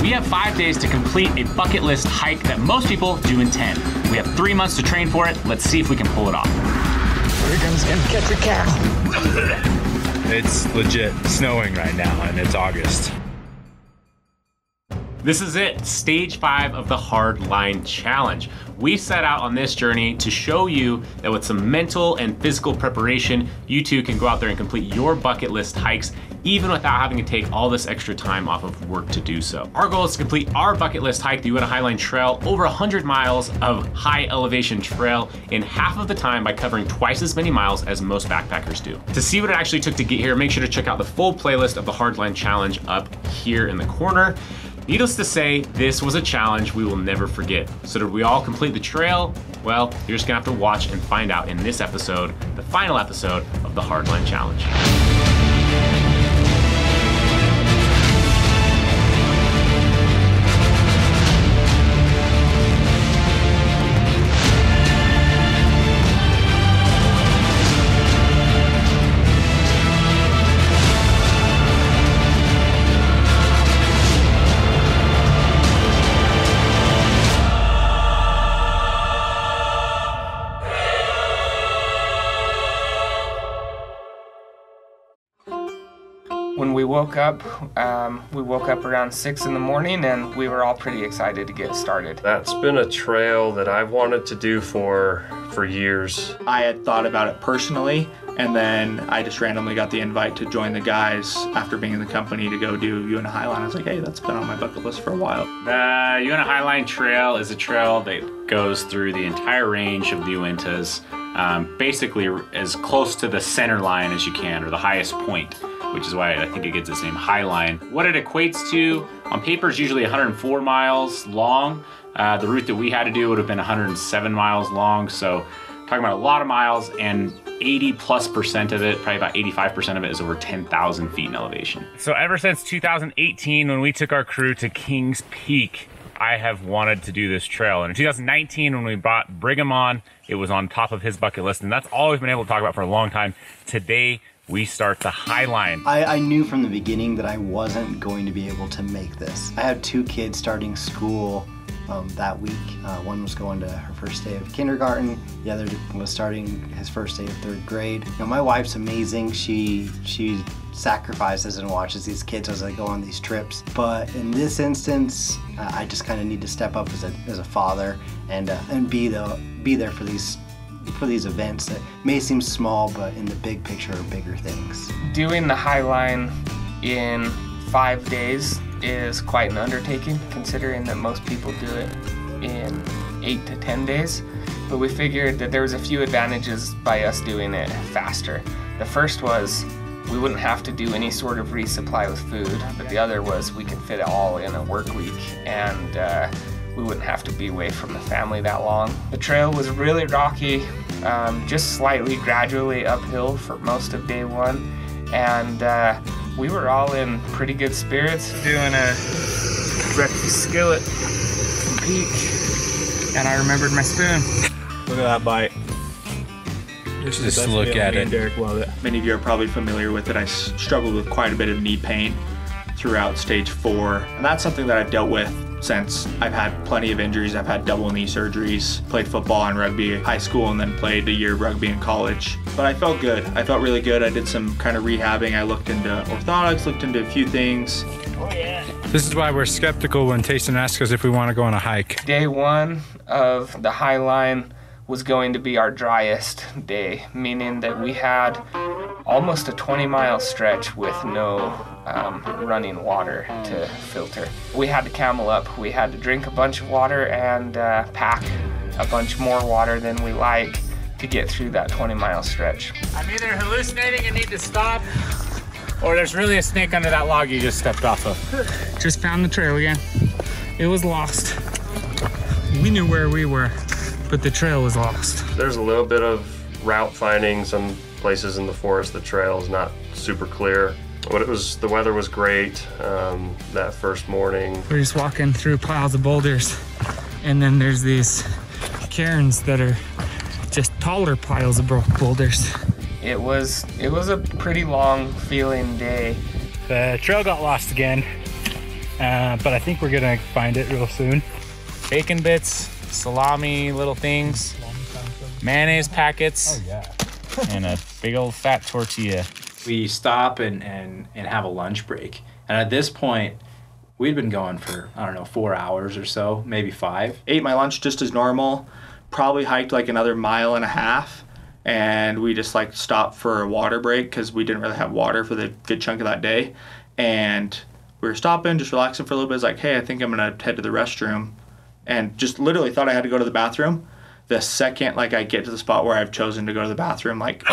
We have five days to complete a bucket list hike that most people do in 10. We have three months to train for it. Let's see if we can pull it off. Brigham's gonna catch a cow. It's legit snowing right now and it's August. This is it, stage five of the Hardline Challenge. We set out on this journey to show you that with some mental and physical preparation, you too can go out there and complete your bucket list hikes, even without having to take all this extra time off of work to do so. Our goal is to complete our bucket list hike, the Uinta Highline Trail, over 100 miles of high elevation trail in half of the time by covering twice as many miles as most backpackers do. To see what it actually took to get here, make sure to check out the full playlist of the Hardline Challenge up here in the corner. Needless to say, this was a challenge we will never forget. So did we all complete the trail? Well, you're just gonna have to watch and find out in this episode, the final episode of the Hardline Challenge. Woke up, um, we woke up around six in the morning and we were all pretty excited to get started. That's been a trail that I've wanted to do for for years. I had thought about it personally, and then I just randomly got the invite to join the guys after being in the company to go do Uinta Highline. I was like, hey, that's been on my bucket list for a while. The Uinta Highline Trail is a trail that goes through the entire range of the Uintas, um, basically as close to the center line as you can, or the highest point, which is why I think it gets its name Highline. What it equates to on paper is usually 104 miles long. Uh, the route that we had to do would have been 107 miles long, so talking about a lot of miles and 80 plus percent of it, probably about 85% of it is over 10,000 feet in elevation. So ever since 2018, when we took our crew to Kings Peak, I have wanted to do this trail. And in 2019, when we brought Brigham on, it was on top of his bucket list. And that's all we've been able to talk about for a long time. Today, we start the High Line. I, I knew from the beginning that I wasn't going to be able to make this. I had two kids starting school um, that week. Uh, one was going to her first day of kindergarten. The other was starting his first day of third grade. You know, my wife's amazing. She she sacrifices and watches these kids as they go on these trips. But in this instance, uh, I just kind of need to step up as a, as a father and uh, and be the be there for these for these events that may seem small, but in the big picture are bigger things. Doing the High Line in five days is quite an undertaking, considering that most people do it in eight to 10 days. But we figured that there was a few advantages by us doing it faster. The first was we wouldn't have to do any sort of resupply with food, but the other was we could fit it all in a work week and uh, we wouldn't have to be away from the family that long. The trail was really rocky, um, just slightly gradually uphill for most of day one, and uh, we were all in pretty good spirits. Doing a breakfast skillet from Peak, and I remembered my spoon. Look at that bite. Just look at it. Derek loved it. Many of you are probably familiar with it. I struggled with quite a bit of knee pain throughout stage four, and that's something that I've dealt with since I've had plenty of injuries. I've had double knee surgeries, played football and rugby high school, and then played a year of rugby in college. But I felt good. I felt really good. I did some kind of rehabbing. I looked into orthotics, looked into a few things. Oh, yeah. This is why we're skeptical when Tayson asks us if we want to go on a hike. Day one of the High Line was going to be our driest day, meaning that we had almost a 20 mile stretch with no um, running water to filter. We had to camel up. We had to drink a bunch of water and uh, pack a bunch more water than we like to get through that 20 mile stretch. I'm either hallucinating and need to stop, or there's really a snake under that log you just stepped off of. Just found the trail again. It was lost. We knew where we were, but the trail was lost. There's a little bit of route finding. Some places in the forest, the trail is not super clear. But it was the weather was great um, that first morning. We're just walking through piles of boulders, and then there's these cairns that are just taller piles of bro- boulders. It was it was a pretty long feeling day. The trail got lost again. uh, but I think we're gonna find it real soon. Bacon bits, salami, little things, mayonnaise packets, Oh, yeah. and a big old fat tortilla. We stop and, and, and have a lunch break. And at this point, we'd been going for, I don't know, four hours or so, maybe five. ate my lunch just as normal, probably hiked like another mile and a half, and we just like stopped for a water break because we didn't really have water for the good chunk of that day. And we were stopping, just relaxing for a little bit. It's like, hey, I think I'm gonna head to the restroom, and just literally thought I had to go to the bathroom. The second like I get to the spot where I've chosen to go to the bathroom, like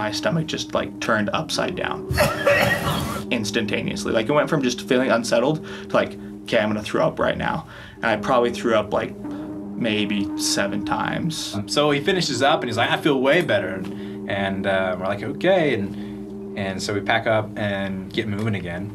my stomach just like turned upside down instantaneously. Like it went from just feeling unsettled to like, okay, I'm gonna throw up right now. And I probably threw up like maybe seven times. So he finishes up and he's like, I feel way better. And, and uh, we're like, okay. And, and so we pack up and get moving again.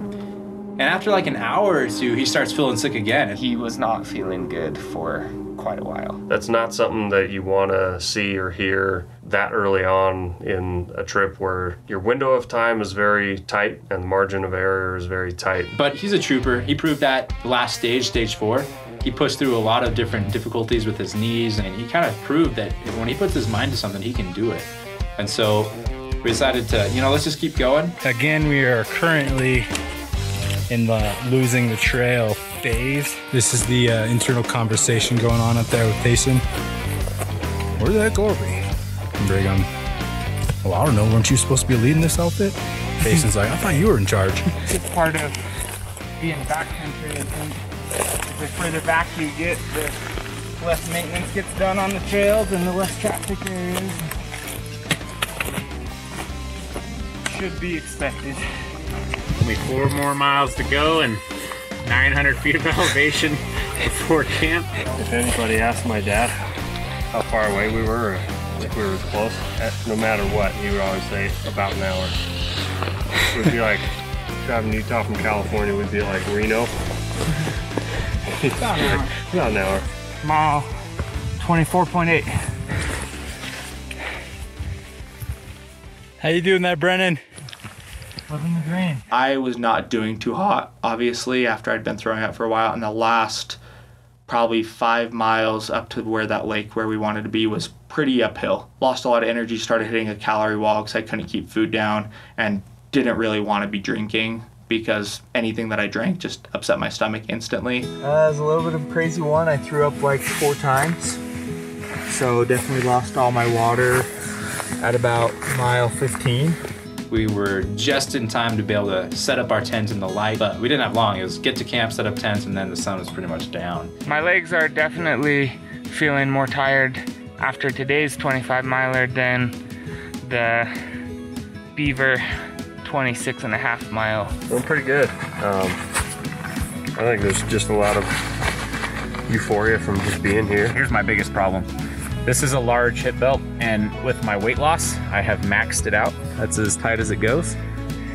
And after like an hour or two, he starts feeling sick again. He, He was not feeling good for quite a while. That's not something that you want to see or hear that early on in a trip where your window of time is very tight and the margin of error is very tight. but he's a trooper. He proved that last stage, stage four. He pushed through a lot of different difficulties with his knees, and he kind of proved that when he puts his mind to something, he can do it. And so we decided to, you know, let's just keep going. Again, we are currently in the losing the trail phase. This is the uh, internal conversation going on up there with Tayson. Where the heck are we? And Brigham, well, I don't know. Weren't you supposed to be leading this outfit? Tayson's like, I thought you were in charge. It's part of being backcountry. I think the further back you get, the less maintenance gets done on the trails and the less traffic there is. Should be expected. Only four more miles to go and 900 feet of elevation before camp. If anybody asked my dad how far away we were, or if we were close, no matter what, he would always say about an hour. We'd be like driving Utah from California, we'd be like Reno. About an hour. About an hour. Mile 24.8. How you doing there, Brennan? Living the dream. I was not doing too hot, obviously, after I'd been throwing up for a while. And the last probably five miles up to where that lake where we wanted to be was pretty uphill. Lost a lot of energy, started hitting a calorie wall because I couldn't keep food down and didn't really want to be drinking because anything that I drank just upset my stomach instantly. Uh, it was a little bit of a crazy one. I threw up like four times. So definitely lost all my water at about mile 15. We were just in time to be able to set up our tent in the light, but we didn't have long. It was get to camp, set up tents, and then the sun was pretty much down. My legs are definitely feeling more tired after today's 25 miler than the Beaver 26 and a half mile. Doing pretty good. Um, I think there's just a lot of euphoria from just being here. Here's my biggest problem. This is a large hip belt, and with my weight loss, I have maxed it out. That's as tight as it goes,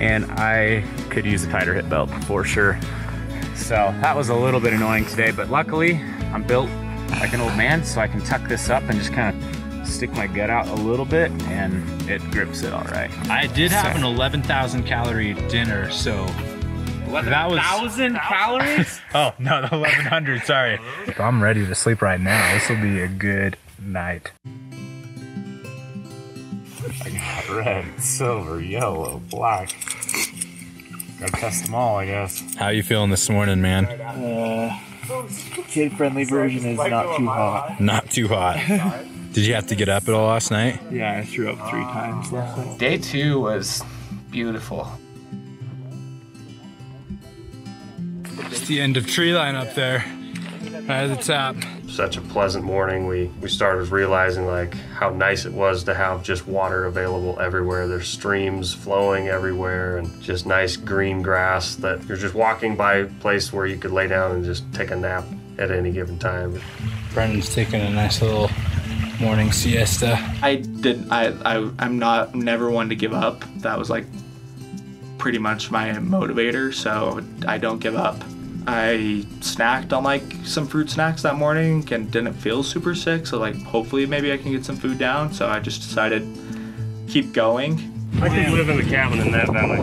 and I could use a tighter hip belt for sure. So that was a little bit annoying today, but luckily I'm built like an old man, so I can tuck this up and just kind of stick my gut out a little bit, and it grips it all right. I did have an 11,000 calorie dinner, so that was Thousand calories? Oh no, the 1100. Sorry. I'm ready to sleep right now. This will be a good night. Red, silver, yellow, black. Gotta test them all, I guess. How you feeling this morning, man? Uh, Kid friendly version is not too hot. Not too hot. Did you have to get up at all last night? Yeah, I threw up three times last night. Day two was beautiful. It's the end of tree line up there. Right at the top. Such a pleasant morning. We we started realizing like how nice it was to have just water available everywhere. There's streams flowing everywhere and just nice green grass that you're just walking by a place where you could lay down and just take a nap at any given time. Brendan's taking a nice little morning siesta. I did I, I I'm not never one to give up. That was like pretty much my motivator, so I don't give up. I snacked on like some fruit snacks that morning and didn't feel super sick. So like hopefully maybe I can get some food down. So I just decided keep going. I could live in the cabin in that valley.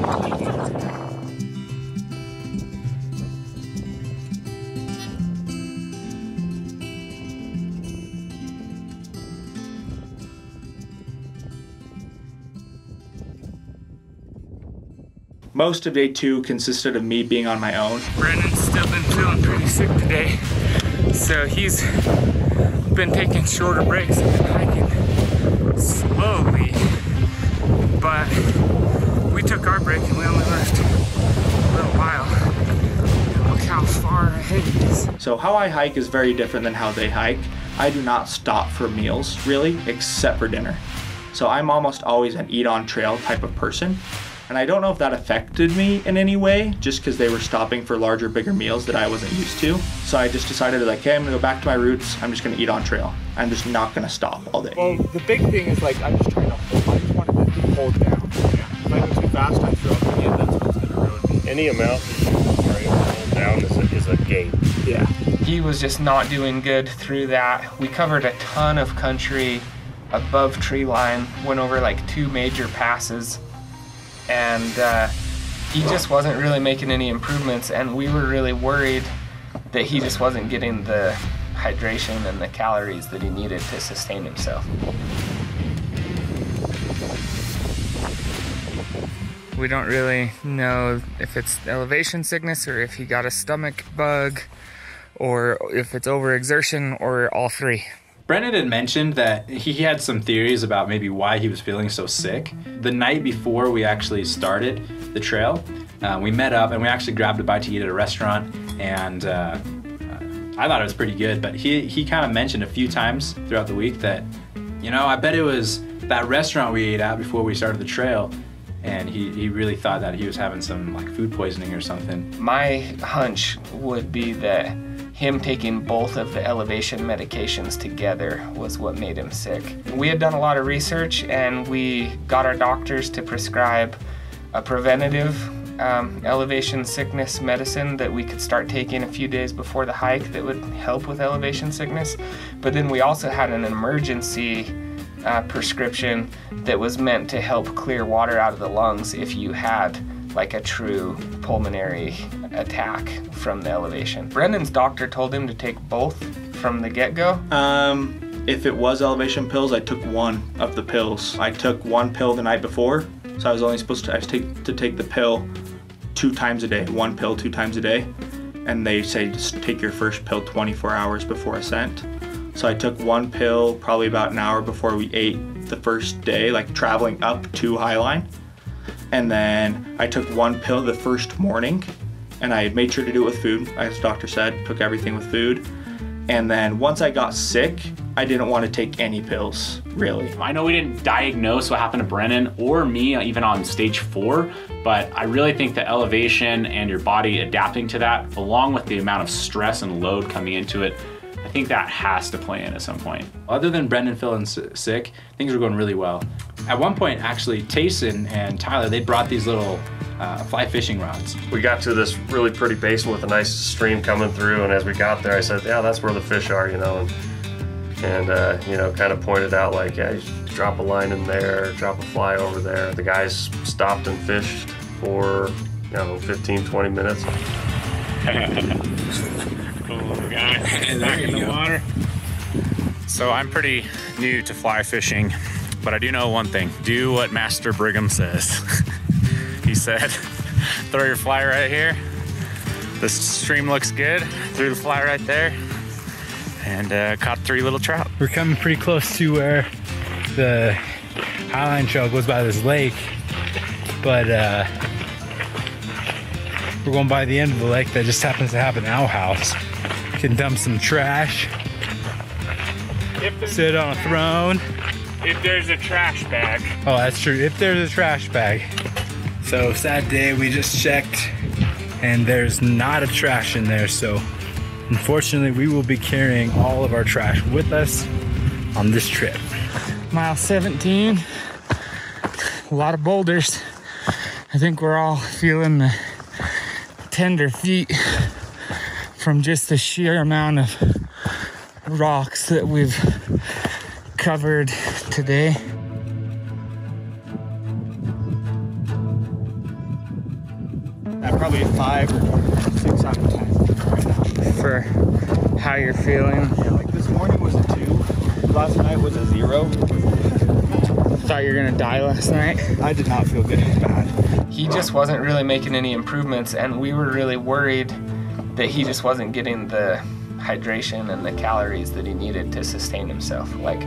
Most of day two consisted of me being on my own. Brandon still been feeling pretty sick today, so he's been taking shorter breaks and hiking slowly. But we took our break and we only left a little while. And look how far ahead he is. So how I hike is very different than how they hike. I do not stop for meals really, except for dinner. So I'm almost always an eat on trail type of person. And I don't know if that affected me in any way, just because they were stopping for larger, bigger meals that I wasn't used to. So I just decided, like, okay, I'm gonna go back to my roots. I'm just gonna eat on trail. I'm just not gonna stop all day. Well, the big thing is like I'm just trying to hold. I just wanted to hold down. If I go too fast, I throw up. That's what's gonna ruin me. Any amount that you are able to hold down is a, is a gain. Yeah. he was just not doing good through that. We covered a ton of country above tree line, went over like two major passes, and uh, he just wasn't really making any improvements. And we were really worried that he just wasn't getting the hydration and the calories that he needed to sustain himself. We don't really know if it's elevation sickness or if he got a stomach bug or if it's overexertion or all three. Brennan had mentioned that he had some theories about maybe why he was feeling so sick. The night before we actually started the trail, uh, we met up and we actually grabbed a bite to eat at a restaurant, and uh, uh, I thought it was pretty good. But he he kind of mentioned a few times throughout the week that, you know, I bet it was that restaurant we ate at before we started the trail, and he he really thought that he was having some like food poisoning or something. My hunch would be that him taking both of the elevation medications together was what made him sick. We had done a lot of research and we got our doctors to prescribe a preventative um, elevation sickness medicine that we could start taking a few days before the hike that would help with elevation sickness. But then we also had an emergency uh, prescription that was meant to help clear water out of the lungs if you had like a true pulmonary attack from the elevation. Brendan's doctor told him to take both from the get go. Um, if it was elevation pills, I took one of the pills. I took one pill the night before, so I was only supposed to I take, to take the pill two times a day, one pill two times a day, and they say just take your first pill 24 hours before ascent. So I took one pill probably about an hour before we ate the first day, like traveling up to Highline, and then I took one pill the first morning, and I made sure to do it with food, as the doctor said, took everything with food. And then once I got sick, I didn't want to take any pills, really. I know we didn't diagnose what happened to Brennan or me uh, even on stage four, but I really think the elevation and your body adapting to that, along with the amount of stress and load coming into it, I think that has to play in at some point. Other than Brendan feeling sick, things were going really well. At one point, actually, Tayson and Tyler they brought these little uh, fly fishing rods. We got to this really pretty basin with a nice stream coming through, and as we got there, I said, "Yeah, that's where the fish are," you know, and and uh, you know, kind of pointed out like, "Yeah, you just drop a line in there, drop a fly over there." The guys stopped and fished for you know 15, 20 minutes. cool guy, Back in the water. So I'm pretty new to fly fishing, but I do know one thing: do what Master Brigham says. he said, "Throw your fly right here. The stream looks good. Threw the fly right there, and uh, caught three little trout." We're coming pretty close to where the Highline Trail goes by this lake, but uh, we're going by the end of the lake that just happens to have an outhouse. Can dump some trash, sit on a throne. If there's a trash bag, Oh, that's true. If there's a trash bag. So sad day. We just checked, and there's not a trash in there. So unfortunately, we will be carrying all of our trash with us on this trip. mile 17, a lot of boulders. I think we're all feeling the tender feet from just the sheer amount of rocks that we've covered today. Probably a five or six out of ten. For how you're feeling. Yeah, like this morning was a two. Last night was a zero. Thought you were gonna die last night. I did not feel good. It was bad. he just wasn't really making any improvements, and we were really worried that he just wasn't getting the hydration and the calories that he needed to sustain himself. Like,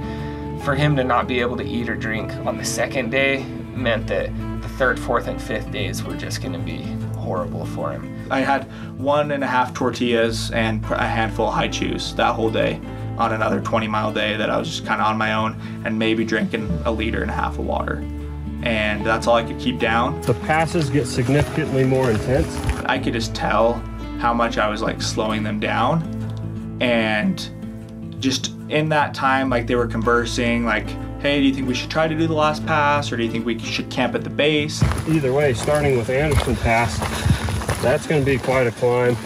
for him to not be able to eat or drink on the second day meant that the third, fourth, and fifth days were just going to be horrible for him. I had one and a half tortillas and a handful of Hi-Chews that whole day on another 20 mile day that I was just kind of on my own and maybe drinking a liter and a half of water. And that's all I could keep down. The passes get significantly more intense. I could just tell how much I was like slowing them down. And just in that time, like they were conversing, like, hey, do you think we should try to do the last pass or do you think we should camp at the base? Either way, starting with Anderson Pass, that's going to be quite a climb.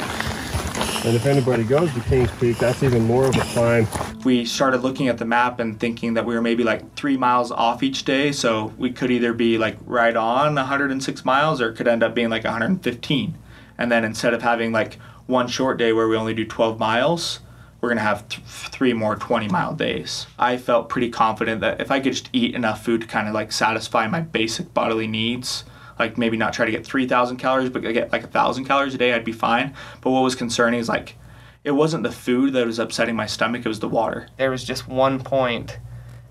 And if anybody goes to Kings Peak, that's even more of a climb. We started looking at the map and thinking that we were maybe like three miles off each day. So we could either be like right on 106 miles or it could end up being like 115. And then instead of having like one short day where we only do 12 miles, we're going to have th- three more 20 mile days. I felt pretty confident that if I could just eat enough food to kind of like satisfy my basic bodily needs, like maybe not try to get 3,000 calories, but get like a thousand calories a day, I'd be fine. But what was concerning is like, it wasn't the food that was upsetting my stomach, it was the water. There was just one point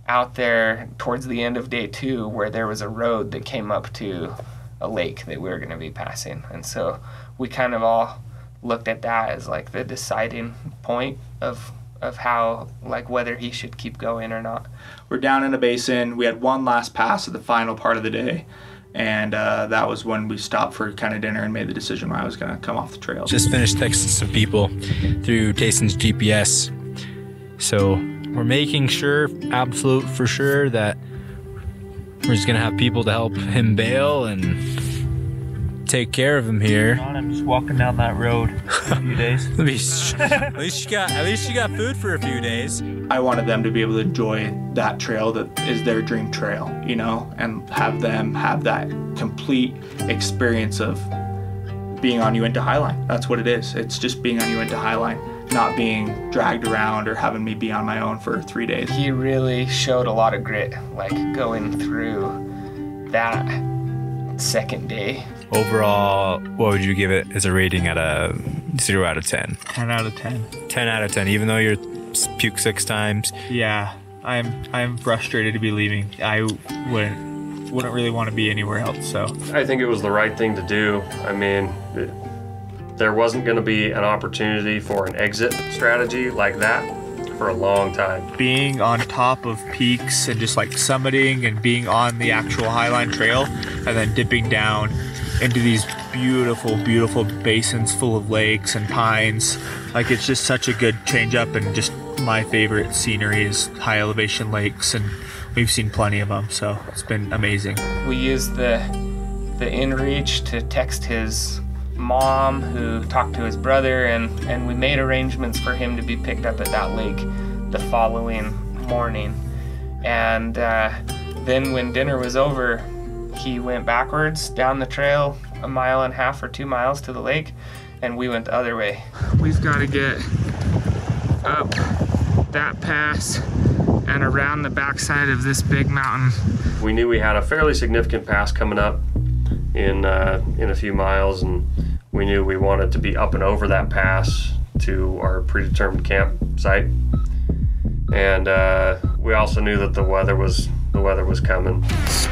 out there towards the end of day two where there was a road that came up to a lake that we were going to be passing. And so we kind of all looked at that as like the deciding point of of how like whether he should keep going or not. We're down in a basin. We had one last pass at the final part of the day. And uh, that was when we stopped for kind of dinner and made the decision where I was going to come off the trail. Just finished texting some people through Tayson's GPS. So we're making sure, absolute for sure, that we're just gonna have people to help him bail and take care of him here. I'm just walking down that road for a few days. at least, at least you got at least you got food for a few days. I wanted them to be able to enjoy that trail that is their dream trail, you know, and have them have that complete experience of being on Uinta Highline. That's what it is. It's just being on Uinta Highline, not being dragged around or having me be on my own for three days. He really showed a lot of grit, like going through that second day. Overall, what would you give it as a rating at a zero out of ten? 10 out of 10. Ten out of ten, even though you're puke six times. Yeah, I'm I'm frustrated to be leaving. I wouldn't wouldn't really want to be anywhere else. So I think it was the right thing to do. I mean, it, there wasn't going to be an opportunity for an exit strategy like that for a long time. being on top of peaks and just like summiting and being on the actual Highline Trail and then dipping down into these beautiful, beautiful basins full of lakes and pines. Like it's just such a good change up and just my favorite scenery is high elevation lakes and we've seen plenty of them so it's been amazing. We used the the inReach to text his mom who talked to his brother and and we made arrangements for him to be picked up at that lake the following morning and uh, then when dinner was over he went backwards down the trail a mile and a half or two miles to the lake and we went the other way we've got to get up that pass and around the backside of this big mountain We knew we had a fairly significant pass coming up in uh, in a few miles, and we knew we wanted to be up and over that pass to our predetermined campsite. And uh, we also knew that the weather was the weather was coming.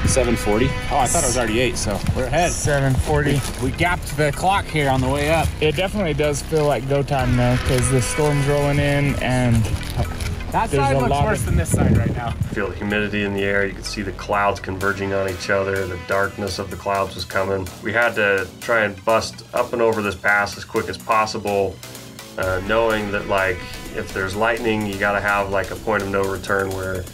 740. Oh, I thought it was already 8, so we're ahead. 740. We gapped the clock here on the way up. It definitely does feel like go time though, because the storm's rolling in and That There's side a looks lot worse of- than this side right now. Feel the humidity in the air. You could see the clouds converging on each other. The darkness of the clouds was coming. We had to try and bust up and over this pass as quick as possible, uh, knowing that like if there's lightning, you got to have like a point of no return where,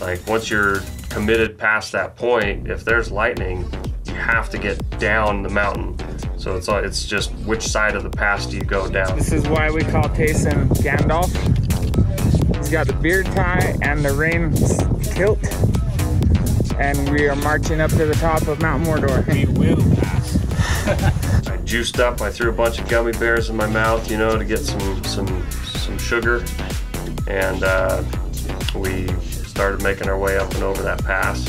like once you're committed past that point, if there's lightning, you have to get down the mountain. So it's it's just which side of the pass do you go down? this is why we call Tayson Gandalf. He's got the beard tie and the reins tilt. And we are marching up to the top of Mount Mordor. We will pass. I juiced up. I threw a bunch of gummy bears in my mouth, you know, to get some some some sugar, and uh, we started making our way up and over that pass.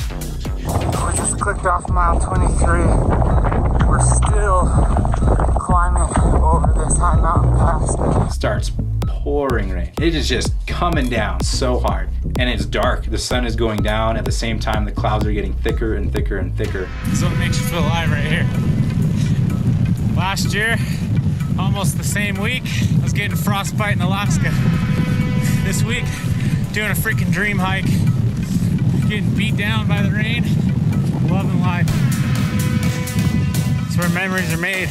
We just clicked off mile 23. we're still climbing over this high mountain pass. starts pouring rain. It is just coming down so hard. And it's dark. The sun is going down. At the same time, the clouds are getting thicker and thicker and thicker. This is what makes you feel alive right here. Last year, almost the same week, I was getting frostbite in Alaska. This week, doing a freaking dream hike, getting beat down by the rain, loving life. That's where memories are made.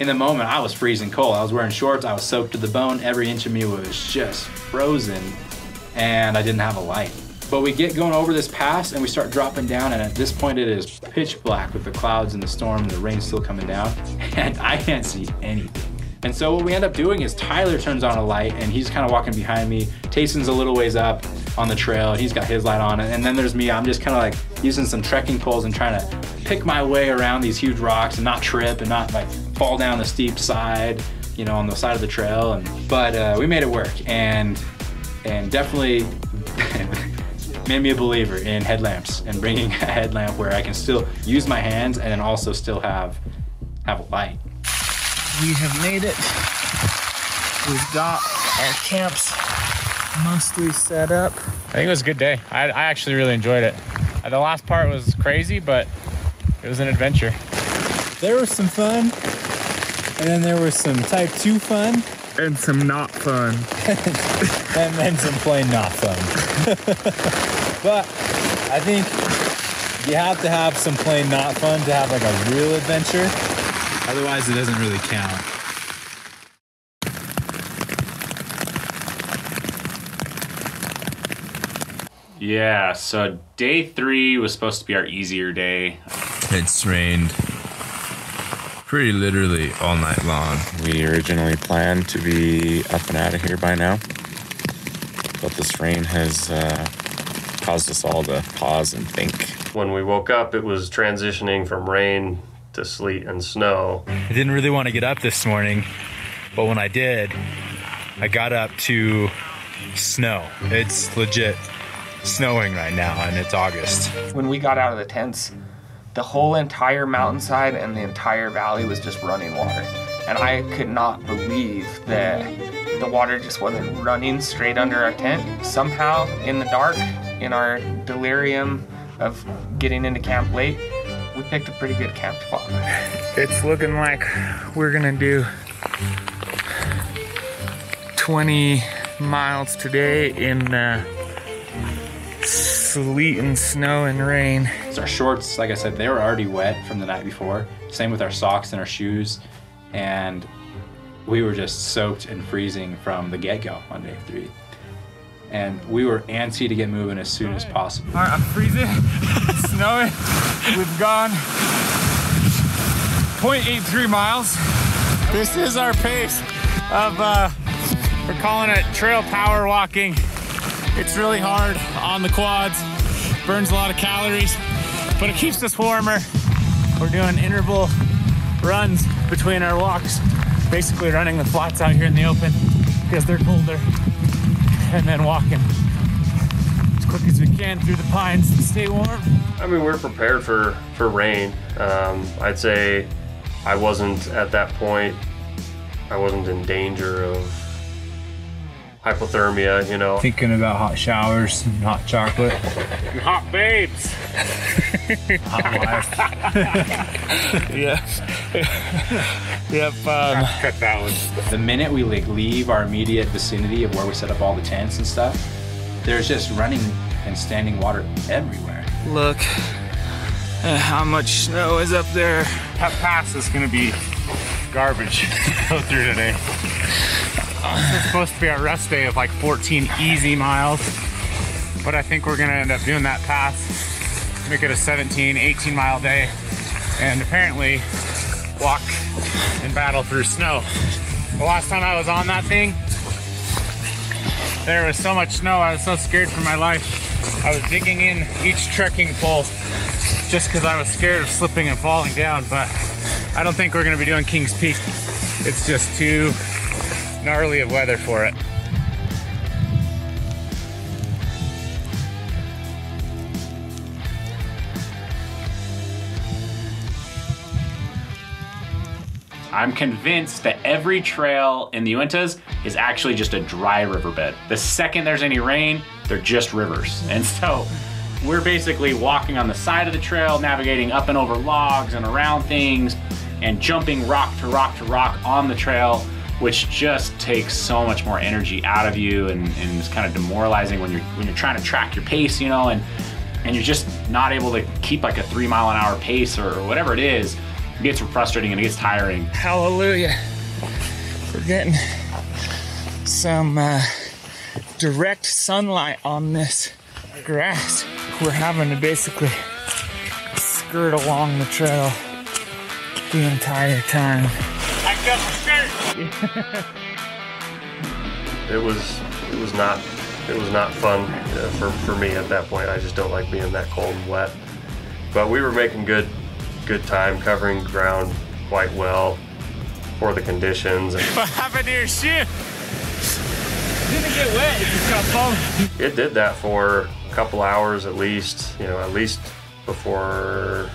In the moment, I was freezing cold. I was wearing shorts. I was soaked to the bone. Every inch of me was just frozen, and I didn't have a light. But we get going over this pass and we start dropping down, and at this point, it is pitch black with the clouds and the storm and the rain still coming down, and I can't see anything. And so what we end up doing is Tyler turns on a light and he's kind of walking behind me. Tayson's a little ways up on the trail he's got his light on. And then there's me, I'm just kind of like using some trekking poles and trying to pick my way around these huge rocks and not trip and not like fall down the steep side, you know, on the side of the trail. And but uh, we made it work and and definitely made me a believer in headlamps and bringing a headlamp where I can still use my hands and also still have have a light. We have made it. We've got our camps mostly set up. I think it was a good day. I, I actually really enjoyed it. Uh, The last part was crazy, but it was an adventure. There was some fun, and then there was some type 2 fun, And some not fun. and then some plain not fun. but I think you have to have some plain not fun to have like a real adventure. Otherwise, it doesn't really count. Yeah, so day three was supposed to be our easier day. It's rained pretty literally all night long. We originally planned to be up and out of here by now, but this rain has uh, caused us all to pause and think. When we woke up, it was transitioning from rain to sleet and snow. I didn't really want to get up this morning, but when I did, I got up to snow. It's legit snowing right now, and it's August. When we got out of the tents, the whole entire mountainside and the entire valley was just running water. And I could not believe that the water just wasn't running straight under our tent. Somehow, in the dark, in our delirium of getting into camp late, we picked a pretty good camp spot. It's looking like we're gonna do 20 miles today in uh, sleet and snow and rain. So our shorts, like I said, they were already wet from the night before. Same with our socks and our shoes. And we were just soaked and freezing from the get go on day three. And we were antsy to get moving as soon as possible. All right, I'm freezing, it's snowing. We've gone 0.83 miles. This is our pace of, uh, we're calling it trail power walking. It's really hard on the quads, burns a lot of calories, but it keeps us warmer. We're doing interval runs between our walks, basically running the flats out here in the open because they're colder, and then walking quick as we can through the pines and stay warm. I mean, we're prepared for for rain. Um, I'd say I wasn't at that point. I wasn't in danger of hypothermia. You know, Thinking about hot showers and hot chocolate. And hot babes. Hot wife. yeah. yep. Um, cut that one. The minute we like leave our immediate vicinity of where we set up all the tents and stuff, there's just running and standing water everywhere. Look at how much snow is up there. That pass is gonna be garbage to go through today. This is supposed to be our rest day of like 14 easy miles, but I think we're gonna end up doing that pass, make it a 17, 18 mile day, and apparently walk and battle through snow. The last time I was on that thing, there was so much snow, I was so scared for my life. I was digging in each trekking pole just because I was scared of slipping and falling down, but I don't think we're gonna be doing King's Peak. It's just too gnarly of weather for it. I'm convinced that every trail in the Uintas is actually just a dry riverbed. The second there's any rain, they're just rivers. And so we're basically walking on the side of the trail, navigating up and over logs and around things, and jumping rock to rock to rock on the trail, which just takes so much more energy out of you and, and it's kind of demoralizing when you're when you're trying to track your pace, you know, and and you're just not able to keep like a three mile an hour pace or whatever it is. It gets frustrating and it gets tiring. Hallelujah. We're getting some uh, direct sunlight on this grass. We're having to basically skirt along the trail the entire time. I got the skirt. It was it was not it was not fun uh, for, for me at that point. I just don't like being that cold and wet. But we were making good good time, covering ground quite well for the conditions. What happened to your shoe? Didn't get wet, it just got foam. It did that for a couple hours at least, you know, at least before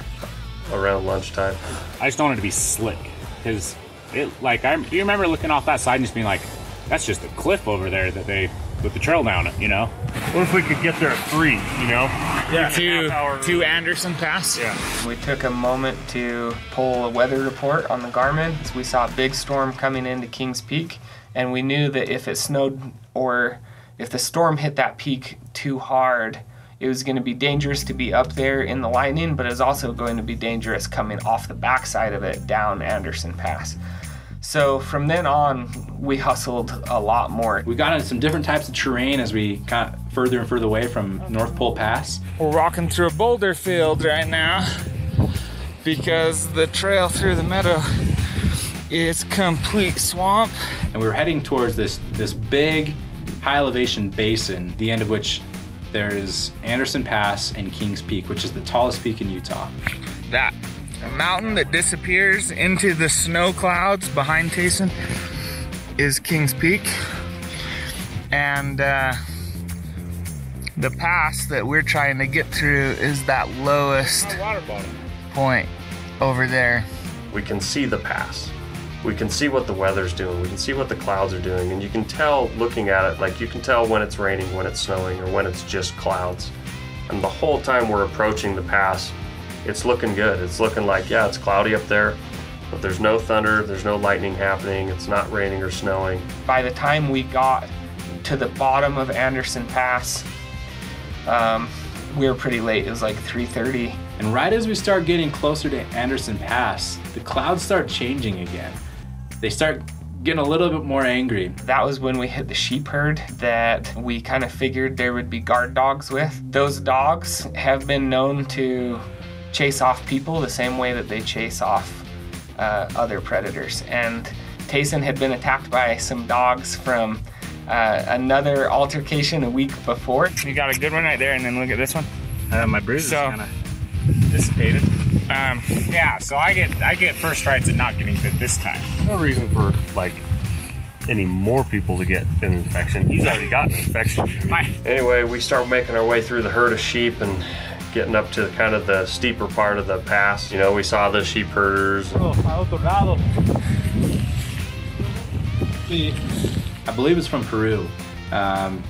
around lunchtime. I just don't want it to be slick because it like I do you remember looking off that side and just being like, that's just a cliff over there that they put the trail down it, you know? What if we could get there at three, you know? Yeah, to, to Anderson Pass. Yeah. We took a moment to pull a weather report on the Garmin. We saw a big storm coming into Kings Peak, and we knew that if it snowed or if the storm hit that peak too hard, it was going to be dangerous to be up there in the lightning, but it was also going to be dangerous coming off the backside of it down Anderson Pass. So from then on, we hustled a lot more. We got into some different types of terrain as we got further and further away from North Pole Pass. We're walking through a boulder field right now because the trail through the meadow is complete swamp. And we were heading towards this this big high elevation basin, the end of which there is Anderson Pass and Kings Peak, which is the tallest peak in Utah. That a mountain that disappears into the snow clouds behind Tayson is Kings Peak. And uh, the pass that we're trying to get through is that lowest point over there. We can see the pass. We can see what the weather's doing. We can see what the clouds are doing. And you can tell looking at it, like you can tell when it's raining, when it's snowing, or when it's just clouds. And the whole time we're approaching the pass, it's looking good. It's looking like, yeah, it's cloudy up there, but there's no thunder, there's no lightning happening, it's not raining or snowing. By the time we got to the bottom of Anderson Pass, um, we were pretty late. It was like 3:30. And right as we start getting closer to Anderson Pass, the clouds start changing again. They start getting a little bit more angry. That was when we hit the sheep herd that we kind of figured there would be guard dogs with. Those dogs have been known to chase off people the same way that they chase off uh, other predators. And Tayson had been attacked by some dogs from uh, another altercation a week before. You got a good one right there, and then look at this one. Uh, my bruise So- is kind of dissipated. Um, Yeah, so I get I get first rights at not getting bit this time. No reason for like any more people to get an infection. He's already got an infection. Anyway, we start making our way through the herd of sheep and getting up to kind of the steeper part of the pass. You know, we saw the sheep herders. I believe it's from Peru. Um,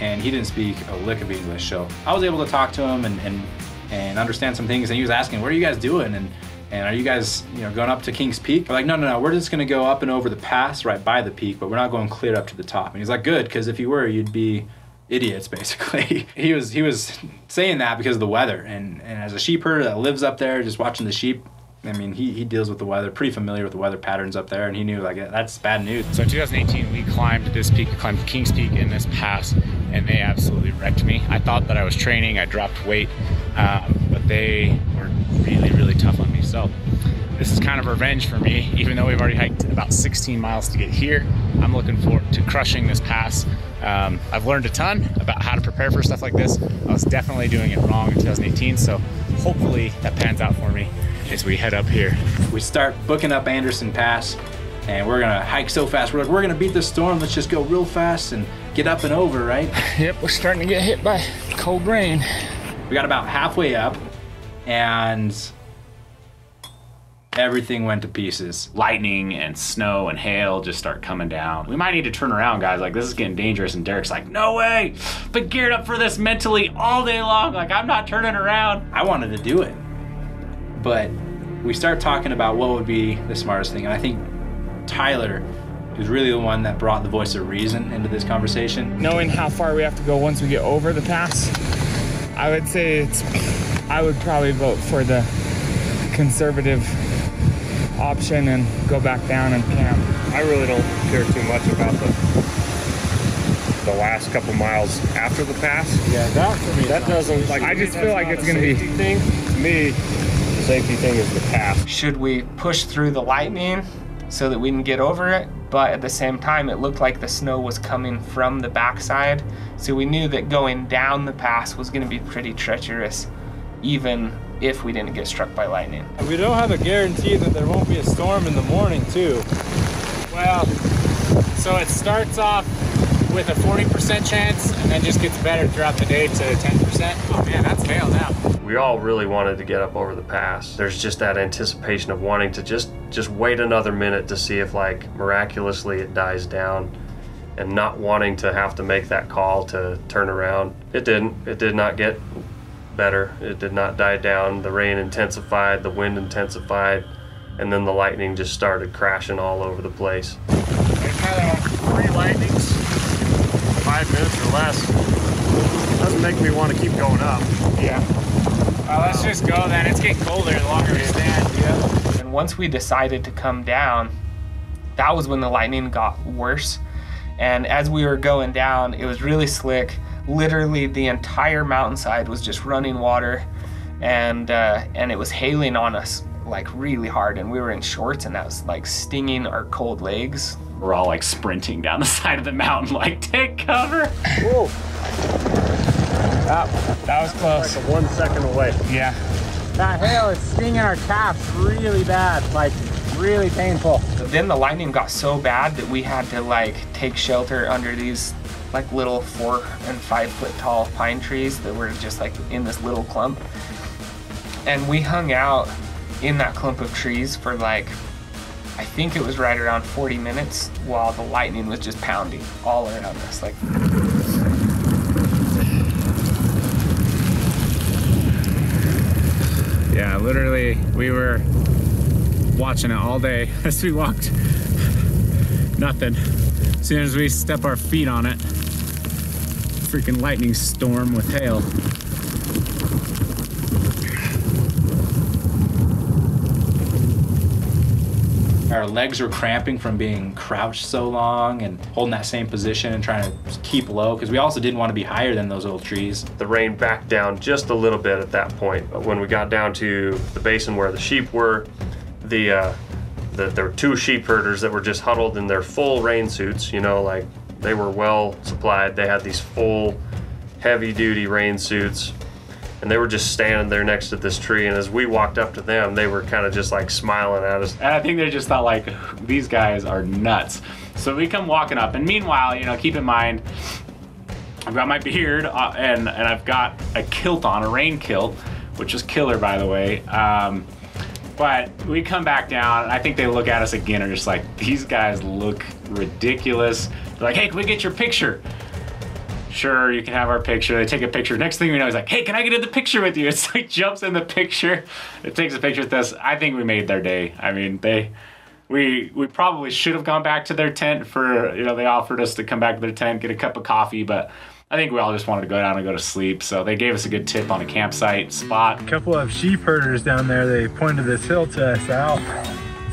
and he didn't speak a lick of English. So I was able to talk to him and, and, and understand some things. And he was asking, what are you guys doing? And, and are you guys, you know, going up to King's Peak? We're like, no, no, no, we're just gonna go up and over the pass right by the peak, but we're not going clear up to the top. And he's like, good, because if you were, you'd be idiots, basically. he was he was saying that because of the weather. And, and as a sheep herder that lives up there, just watching the sheep, I mean, he, he deals with the weather, pretty familiar with the weather patterns up there, and he knew like that's bad news. So in 2018, we climbed this peak, climbed Kings Peak in this pass, and they absolutely wrecked me. I thought that I was training, I dropped weight, um, but they were really, really tough on me. So this is kind of revenge for me. Even though we've already hiked about 16 miles to get here, I'm looking forward to crushing this pass. Um, I've learned a ton about how to prepare for stuff like this. I was definitely doing it wrong in 2018, so hopefully that pans out for me as we head up here. We start booking up Anderson Pass, and we're gonna hike so fast. We're like, we're gonna beat the storm. Let's just go real fast and get up and over, right? Yep, we're starting to get hit by cold rain. We got about halfway up, and everything went to pieces. Lightning and snow and hail just start coming down. We might need to turn around, guys. Like, this is getting dangerous. And Derek's like, no way. Been geared up for this mentally all day long. Like, I'm not turning around. I wanted to do it. But we start talking about what would be the smartest thing. And I think Tyler is really the one that brought the voice of reason into this conversation. Knowing how far we have to go once we get over the pass, I would say it's, I would probably vote for the conservative option and go back down and camp. I really don't care too much about the the last couple miles after the pass. Yeah, that for me. That doesn't like. I just feel like it's gonna be- thing. To me, the safety thing is the pass. Should we push through the lightning so that we can get over it? But at the same time, it looked like the snow was coming from the backside. So we knew that going down the pass was going to be pretty treacherous, even if we didn't get struck by lightning. We don't have a guarantee that there won't be a storm in the morning, too. Well, so it starts off with a 40% chance and then just gets better throughout the day to 10%. Oh man, that's hail now. We all really wanted to get up over the pass. There's just that anticipation of wanting to just just wait another minute to see if like miraculously it dies down and not wanting to have to make that call to turn around. It didn't. It did not get better. It did not die down. The rain intensified, the wind intensified, and then the lightning just started crashing all over the place. Three lightnings, five minutes or less. Doesn't make me want to keep going up. Yeah. Well, let's just go then. It's getting colder the longer we stand. Yeah. And once we decided to come down, that was when the lightning got worse. And as we were going down, it was really slick. Literally, the entire mountainside was just running water, and uh, and it was hailing on us like really hard. And we were in shorts, and that was like stinging our cold legs. We're all like sprinting down the side of the mountain, like, take cover. Whoa. That, that was close. Like one second away. Yeah. That hail is stinging our calves really bad, like really painful. But then the lightning got so bad that we had to like take shelter under these like little four and five foot tall pine trees that were just like in this little clump. And we hung out in that clump of trees for like, I think it was right around 40 minutes while the lightning was just pounding all around us. Like, Yeah, literally, we were watching it all day as we walked. Nothing. As soon as we step our feet on it, freaking lightning storm with hail. Our legs were cramping from being crouched so long and holding that same position and trying to keep low because we also didn't want to be higher than those old trees. The rain backed down just a little bit at that point. But when we got down to the basin where the sheep were, the, uh, the there were two sheep herders that were just huddled in their full rain suits. You know, like they were well supplied. They had these full, heavy-duty rain suits, and they were just standing there next to this tree. And as we walked up to them, they were kind of just like smiling at us. And I think they just thought like, these guys are nuts. So we come walking up, and meanwhile, you know, keep in mind, I've got my beard uh, and and I've got a kilt on, a rain kilt, which is killer by the way. Um, but we come back down, and I think they look at us again and just like, these guys look ridiculous. They're like, hey, can we get your picture? Sure, you can have our picture. They take a picture. Next thing we know, he's like, hey, can I get in the picture with you? It's like jumps in the picture. It takes a picture with us. I think we made their day. I mean, they we we probably should have gone back to their tent for you know they offered us to come back to their tent get a cup of coffee but i think we all just wanted to go down and go to sleep so they gave us a good tip on a campsite spot A couple of sheep herders down there, they pointed this hill to us out.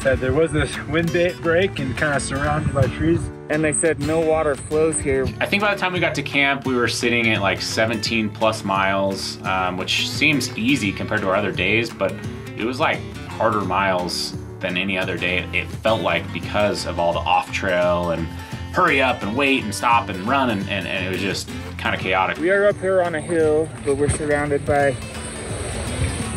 Said there was this wind break and kind of surrounded by trees. And they said no water flows here. i think by the time we got to camp we were sitting at like 17 plus miles um, which seems easy compared to our other days but it was like harder miles than any other day it felt like because of all the off trail and hurry up and wait and stop and run and, and, and it was just kind of chaotic We are up here on a hill, but we're surrounded by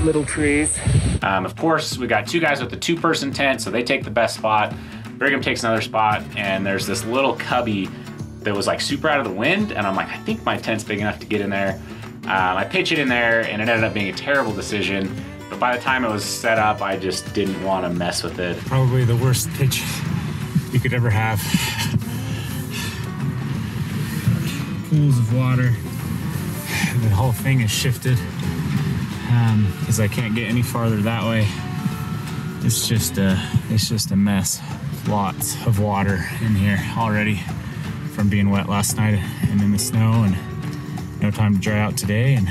little trees. Um, of course, we got two guys with the two person tent, so they take the best spot. Brigham takes another spot, and there's this little cubby that was like super out of the wind. And I'm like, I think my tent's big enough to get in there. Um, I pitch it in there, and it ended up being a terrible decision But by the time it was set up, I just didn't want to mess with it. Probably the worst pitch you could ever have. Pools of water. The whole thing is shifted because I can't get any farther that way. It's just a, it's just a mess. Lots of water in here already from being wet last night and in the snow and no time to dry out today and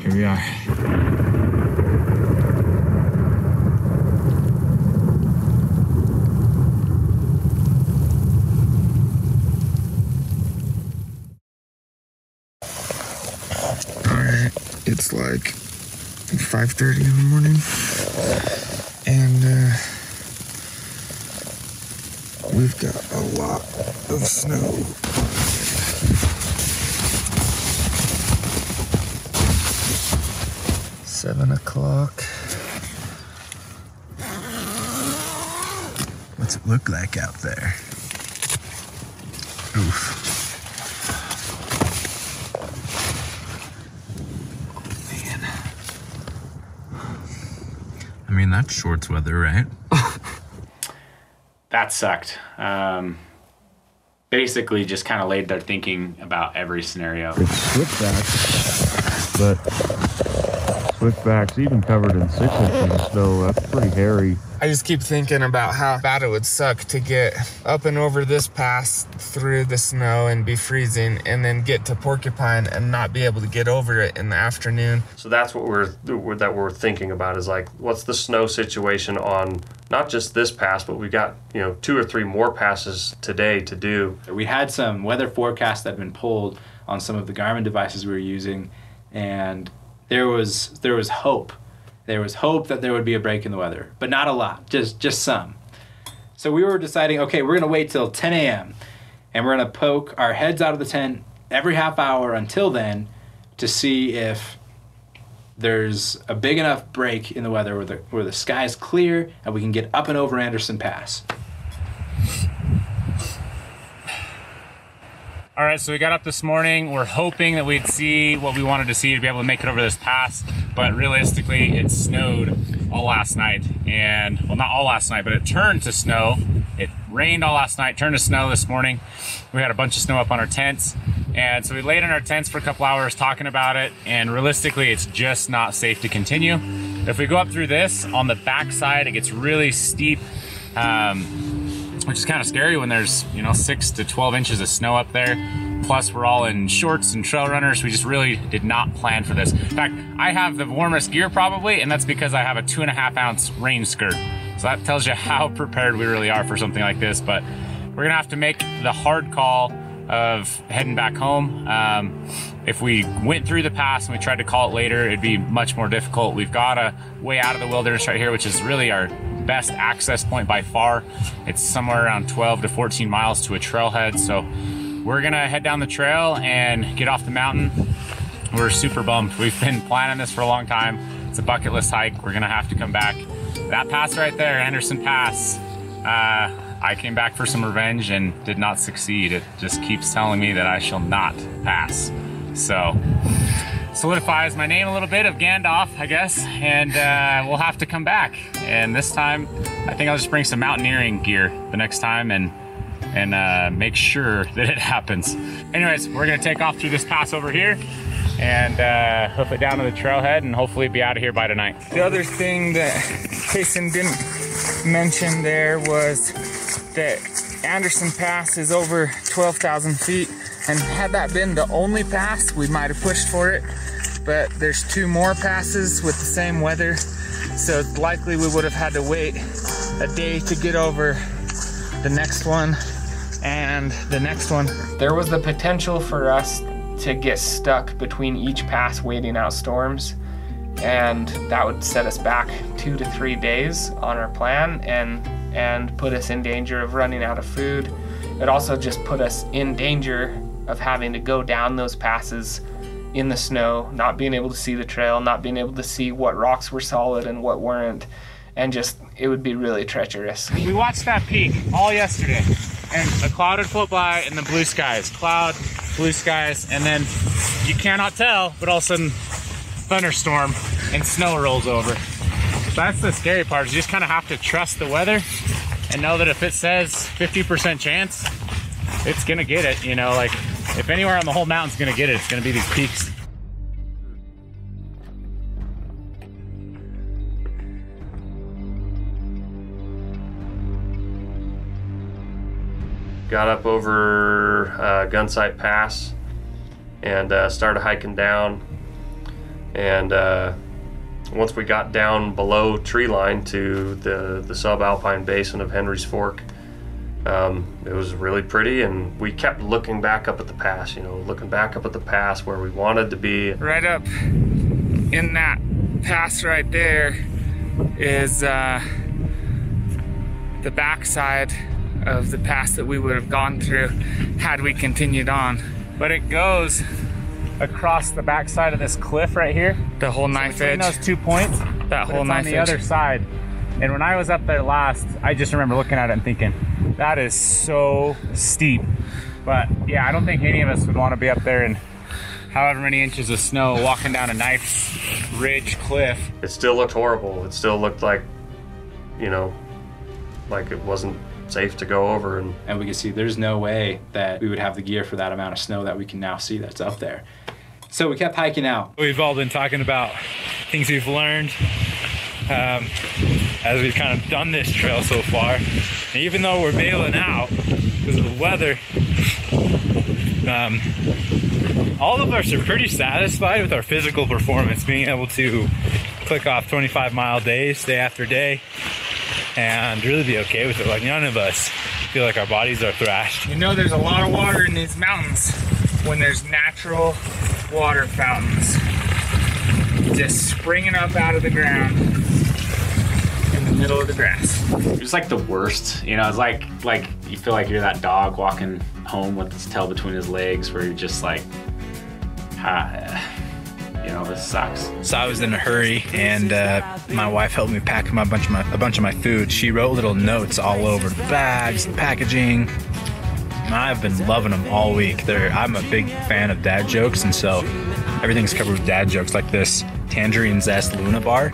here we are. It's like 5.30 in the morning and uh, we've got a lot of snow. Seven o'clock. What's it look like out there? Oof. Man. I mean, that's shorts weather, right? That sucked. Um, basically, just kind of laid there thinking about every scenario. Switchbacks, but switchbacks even covered in six inches of snow. That's pretty hairy. I just keep thinking about how bad it would suck to get up and over this pass through the snow and be freezing and then get to Porcupine and not be able to get over it in the afternoon. So that's what we're that we're thinking about is like what's the snow situation on not just this pass, but we got you know two or three more passes today to do. We had some weather forecasts that had been pulled on some of the Garmin devices we were using, and there was there was hope. There was hope that there would be a break in the weather, but not a lot, just just some. So we were deciding, okay, we're gonna wait till 10 a.m. and we're gonna poke our heads out of the tent every half hour until then to see if there's a big enough break in the weather where the where the sky's clear and we can get up and over Anderson Pass. All right, so we got up this morning. We're hoping that we'd see what we wanted to see to be able to make it over this pass, but realistically, it snowed all last night. And, well, not all last night, but it turned to snow. It rained all last night, turned to snow this morning. We had a bunch of snow up on our tents. And so we laid in our tents for a couple hours talking about it. And realistically, it's just not safe to continue. If we go up through this, on the backside, it gets really steep. Um, which is kind of scary when there's you know six to 12 inches of snow up there. Plus we're all in shorts and trail runners. We just really did not plan for this. In fact i have the warmest gear probably and that's because i have a two and a half ounce rain skirt. So that tells you how prepared we really are for something like this. But we're gonna have to make the hard call of heading back home. Um, if we went through the pass and we tried to call it later it'd be much more difficult. We've got a way out of the wilderness right here which is really our best access point by far. It's somewhere around 12 to 14 miles to a trailhead. So we're gonna head down the trail and get off the mountain. We're super bummed. We've been planning this for a long time. It's a bucket list hike. We're gonna have to come back. That pass right there, Anderson Pass, uh, I came back for some revenge and did not succeed. It just keeps telling me that I shall not pass. So solidifies my name a little bit of Gandalf, I guess, and uh, we'll have to come back. And this time, I think I'll just bring some mountaineering gear the next time and and uh, make sure that it happens. Anyways, we're gonna take off through this pass over here and uh, hoof it down to the trailhead and hopefully be out of here by tonight. The other thing that Jason didn't mention there was that Anderson Pass is over 12,000 feet. And had that been the only pass, we might have pushed for it. But there's two more passes with the same weather. So likely we would have had to wait a day to get over the next one and the next one. There was the potential for us to get stuck between each pass waiting out storms and that would set us back two to three days on our plan and and put us in danger of running out of food it also just put us in danger of having to go down those passes in the snow not being able to see the trail not being able to see what rocks were solid and what weren't and just it would be really treacherous We watched that peak all yesterday, and the cloud would float by, and the blue skies, cloud, blue skies, and then you cannot tell, but all of a sudden, thunderstorm, and snow rolls over. That's the scary part. You just kind of have to trust the weather and know that if it says 50% chance, it's gonna get it. You know, like if anywhere on the whole mountain's gonna get it, it's gonna be these peaks. got up over uh, Gunsight Pass and uh, started hiking down. And uh, once we got down below tree line to the, the subalpine basin of Henry's Fork, um, it was really pretty. And we kept looking back up at the pass, you know, looking back up at the pass where we wanted to be. Right up in that pass right there is uh, the backside of the pass that we would have gone through had we continued on. But it goes across the backside of this cliff right here. The whole So knife between edge. those two points. That whole knife on the edge. other side. And when I was up there last, I just remember looking at it and thinking, that is so steep. But yeah, I don't think any of us would want to be up there in however many inches of snow walking down a nice ridge cliff. It still looked horrible. It still looked like, you know, like it wasn't safe to go over. And and we could see there's no way that we would have the gear for that amount of snow that we can now see that's up there. So we kept hiking out. We've all been talking about things we've learned um, as we've kind of done this trail so far. And even though we're bailing out because of the weather, um, all of us are pretty satisfied with our physical performance, being able to click off 25 mile days, day after day, and really be okay with it. Like none of us feel like our bodies are thrashed. You know there's a lot of water in these mountains when there's natural water fountains just springing up out of the ground middle of the grass. It's like the worst, you know. It's like like you feel like you're that dog walking home with his tail between his legs, where you're just like, ah, you know, this sucks. So I was in a hurry, and uh, my wife helped me pack my bunch of my a bunch of my food. She wrote little notes all over the bags, the packaging. And I've been loving them all week. They're, I'm a big fan of dad jokes, and so everything's covered with dad jokes, like this tangerine zest Luna bar.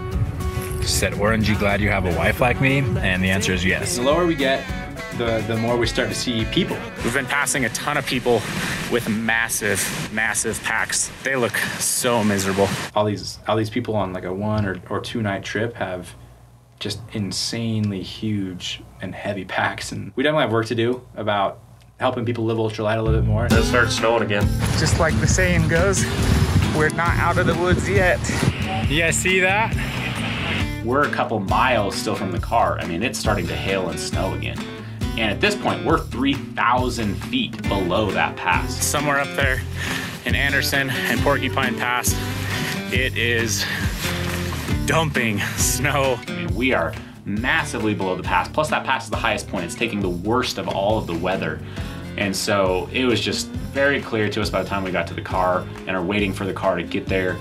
She said, "Orangey, glad you have a wife like me," and the answer is yes. The lower we get, the the more we start to see people. We've been passing a ton of people with massive, massive packs. They look so miserable. All these all these people on like a one or, or two night trip have just insanely huge and heavy packs, and we definitely have work to do about helping people live ultralight a little bit more. It started snowing again. Just like the saying goes, we're not out of the woods yet. You guys see that? We're a couple miles still from the car. I mean, it's starting to hail and snow again. And at this point, we're 3,000 feet below that pass. Somewhere up there in Anderson and Porcupine Pass, it is dumping snow. I mean, we are massively below the pass. Plus, that pass is the highest point. It's taking the worst of all of the weather. And so it was just very clear to us by the time we got to the car and are waiting for the car to get there.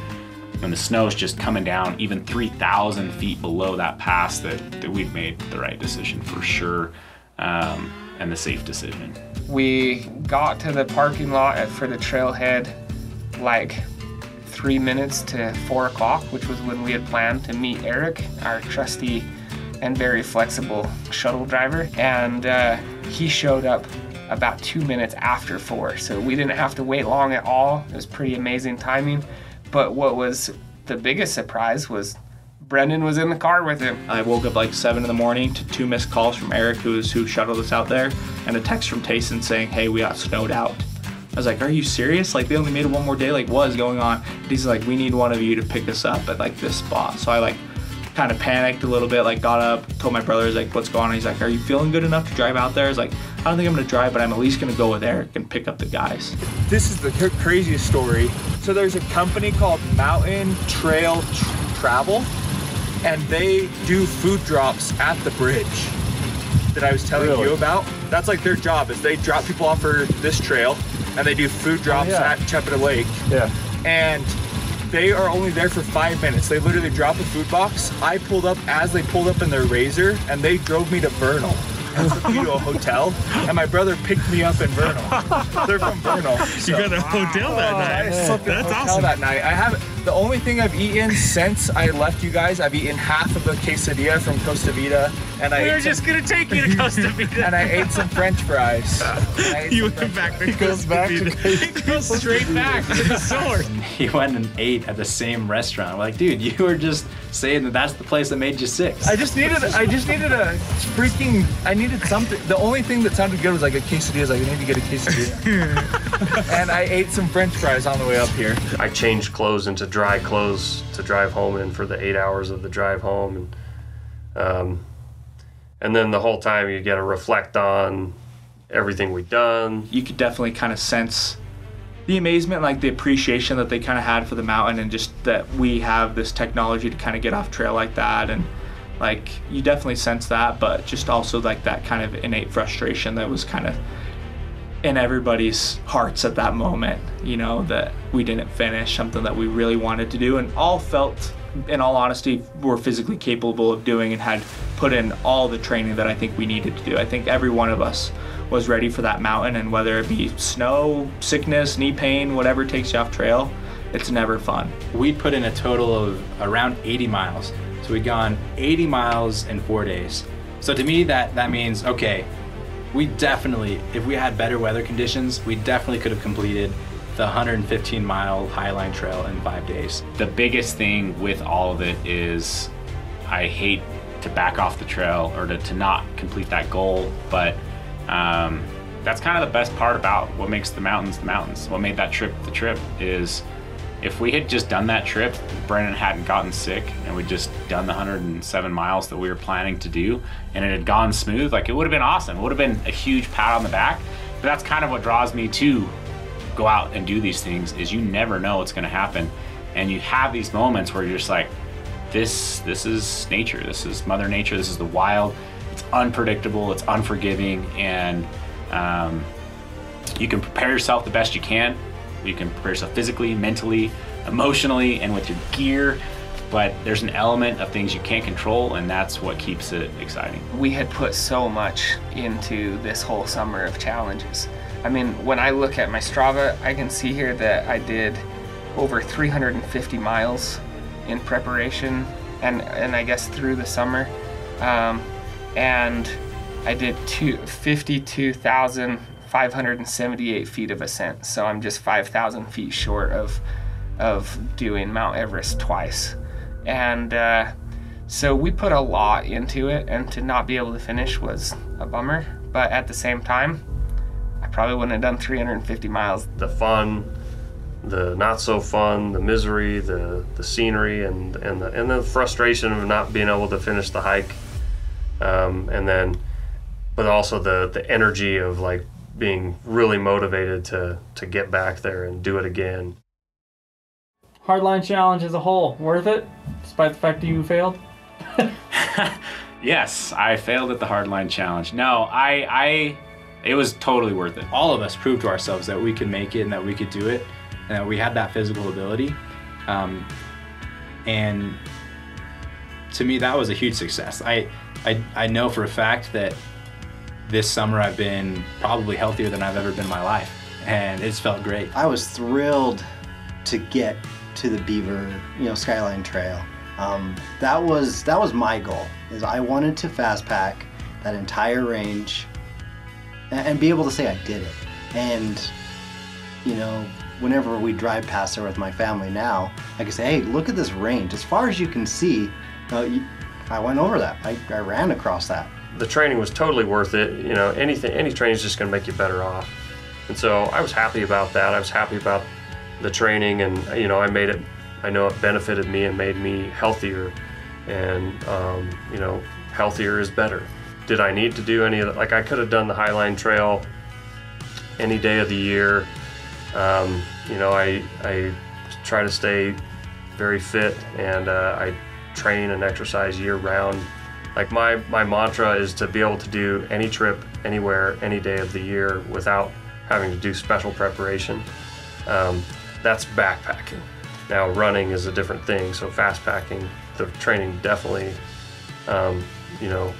When the snow is just coming down, even 3,000 feet below that pass, that, that we'd made the right decision for sure um, and the safe decision. We got to the parking lot for the trailhead like three minutes to four o'clock, which was when we had planned to meet Eric, our trusty and very flexible shuttle driver. And uh, he showed up about two minutes after four. So we didn't have to wait long at all. It was pretty amazing timing. But what was the biggest surprise was Brendan was in the car with him. I woke up like seven in the morning to two missed calls from Eric, who's who shuttled us out there, and a text from Tayson saying, "Hey, we got snowed out." I was like, "Are you serious? Like they only made it one more day? Like what is going on?" And he's like, "We need one of you to pick us up at like this spot." So I like kind of panicked a little bit, like got up, told my brother, I like, "What's going on?" He's like, "Are you feeling good enough to drive out there?" I was like, "I don't think I'm gonna drive, but I'm at least gonna go with Eric and pick up the guys." This is the craziest story. So there's a company called Mountain Trail Travel, and they do food drops at the bridge that I was telling Really? you about. That's like their job is they drop people off for this trail, and they do food oh, drops yeah. at Chepeta Lake. Yeah. And they are only there for five minutes. They literally drop a food box. I pulled up as they pulled up in their Razor, and they drove me to Vernal. me to a hotel, and my brother picked me up in Vernal. They're from Vernal. You got a hotel that oh, I night. slept in a That's hotel awesome. that night. I haven't. The only thing I've eaten since I left you guys, I've eaten half of a quesadilla from Costa Vida, and I We ate were just some- gonna take you to Costa Vida. and I ate some French fries. you went back to Costa Vida. He goes straight back to the source. He went and ate at the same restaurant. We're like, dude, you were just saying that that's the place that made you sick. I just needed, I just needed a freaking, I needed something. The only thing that sounded good was like a quesadilla. I was like, I need to get a quesadilla. and I ate some French fries on the way up here. I changed clothes into dry clothes to drive home in for the eight hours of the drive home, and um, and then the whole time you get to reflect on everything we've done. You could definitely kind of sense the amazement, like the appreciation that they kind of had for the mountain, and just that we have this technology to kind of get off trail like that, and like you definitely sense that, but just also like that kind of innate frustration that was kind of in everybody's hearts at that moment, you know, that we didn't finish something that we really wanted to do and all felt in all honesty were physically capable of doing and had put in all the training that I think we needed to do. I think every one of us was ready for that mountain and whether it be snow, sickness, knee pain, whatever takes you off trail, it's never fun. We put in a total of around 80 miles. So we'd gone 80 miles in four days. So to me, that, that means, okay, we definitely, if we had better weather conditions, we definitely could have completed the 115 mile Highline Trail in five days. The biggest thing with all of it is I hate to back off the trail or to, to not complete that goal, but um, that's kind of the best part about what makes the mountains the mountains. What made that trip the trip is if we had just done that trip, Brennan hadn't gotten sick, and we'd just done the 107 miles that we were planning to do, and it had gone smooth, like it would have been awesome. It would have been a huge pat on the back. But that's kind of what draws me to go out and do these things is you never know what's going to happen, and you have these moments where you're just like, this this is nature. This is Mother Nature. This is the wild. It's unpredictable. It's unforgiving, and um, you can prepare yourself the best you can. You can prepare yourself physically, mentally, emotionally, and with your gear. But there's an element of things you can't control, and that's what keeps it exciting. We had put so much into this whole summer of challenges. I mean, when I look at my Strava, I can see here that I did over 350 miles in preparation and, and I guess through the summer. Um, and I did 52,000 578 feet of ascent. So I'm just 5,000 feet short of of doing Mount Everest twice. And uh, so we put a lot into it, and to not be able to finish was a bummer. But at the same time, I probably wouldn't have done 350 miles. The fun, the not so fun, the misery, the the scenery, and and the and the frustration of not being able to finish the hike, um, and then, but also the the energy of like being really motivated to to get back there and do it again. Hardline challenge as a whole, worth it, despite the fact that you failed. Yes, I failed at the hardline challenge. No, I I it was totally worth it. All of us proved to ourselves that we could make it and that we could do it, and that we had that physical ability. Um, and to me, that was a huge success. I, I, I know for a fact that this summer I've been probably healthier than I've ever been in my life, and it's felt great. I was thrilled to get to the Beaver, you know, Skyline Trail. Um, that was that was my goal. Is I wanted to fast pack that entire range and, and be able to say I did it. And you know, whenever we drive past there with my family now, I can say, hey, look at this range. As far as you can see, uh, you, I went over that. I, I ran across that. The training was totally worth it. You know, anything, any training is just going to make you better off. And so I was happy about that. I was happy about the training, and you know, I made it. I know it benefited me and made me healthier, and um, you know, healthier is better. Did I need to do any of that? Like I could have done the Highline Trail any day of the year. Um, you know, I I try to stay very fit, and uh, I train and exercise year round. Like my my mantra is to be able to do any trip, anywhere, any day of the year without having to do special preparation. Um, that's backpacking. Now running is a different thing. So fast packing, the training definitely, um, you know,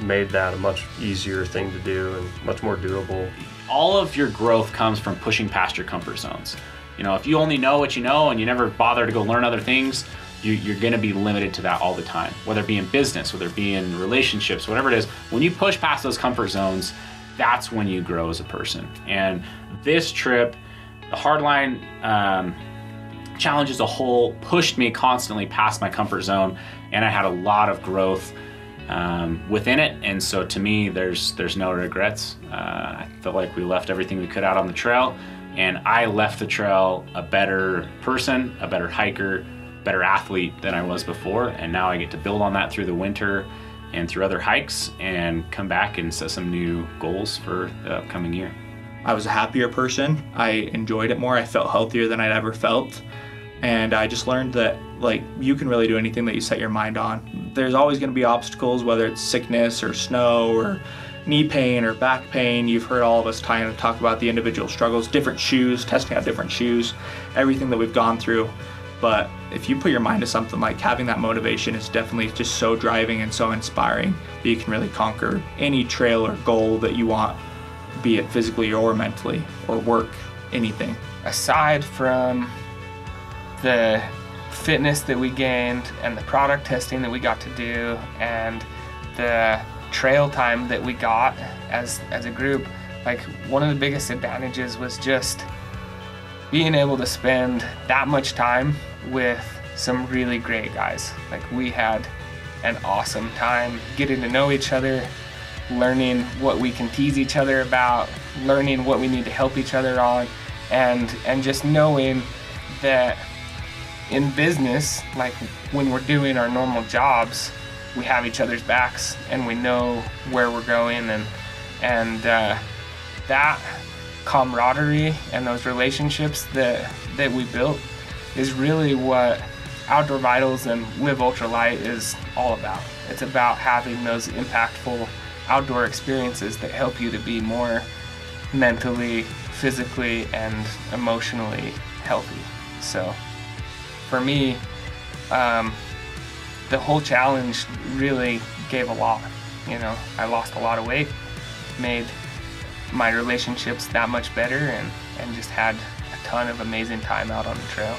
made that a much easier thing to do and much more doable. all of your growth comes from pushing past your comfort zones. You know, if you only know what you know and you never bother to go learn other things, you're going to be limited to that all the time. Whether it be in business, whether it be in relationships, whatever it is. When you push past those comfort zones, that's when you grow as a person. And this trip, the hardline um, challenge as a whole pushed me constantly past my comfort zone, and I had a lot of growth um, within it. And so to me, there's there's no regrets. Uh, I feel like we left everything we could out on the trail, and I left the trail a better person, a better hiker, better athlete than I was before. And now I get to build on that through the winter and through other hikes, and come back and set some new goals for the upcoming year. I was a happier person. I enjoyed it more. I felt healthier than I'd ever felt. And I just learned that like you can really do anything that you set your mind on. There's always going to be obstacles, whether it's sickness or snow or knee pain or back pain. You've heard all of us talk about the individual struggles, different shoes, testing out different shoes, everything that we've gone through. But if you put your mind to something like having that motivation is definitely just so driving and so inspiring that you can really conquer any trail or goal that you want, be it physically or mentally or work, anything. Aside from the fitness that we gained and the product testing that we got to do and the trail time that we got as as a group like one of the biggest advantages was just being able to spend that much time with some really great guys. Like we had an awesome time getting to know each other learning what we can tease each other about learning what we need to help each other on and and just knowing that in business, like when we're doing our normal jobs, we have each other's backs and we know where we're going and and uh, that camaraderie and those relationships that that we built is really what Outdoor Vitals and Live Ultralight is all about. It's about having those impactful outdoor experiences that help you to be more mentally, physically, and emotionally healthy. So for me, um, the whole challenge really gave a lot. You know, I lost a lot of weight, made my relationships that much better, and, and just had a ton of amazing time out on the trail.